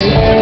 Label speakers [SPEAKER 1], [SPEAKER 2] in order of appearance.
[SPEAKER 1] Yeah.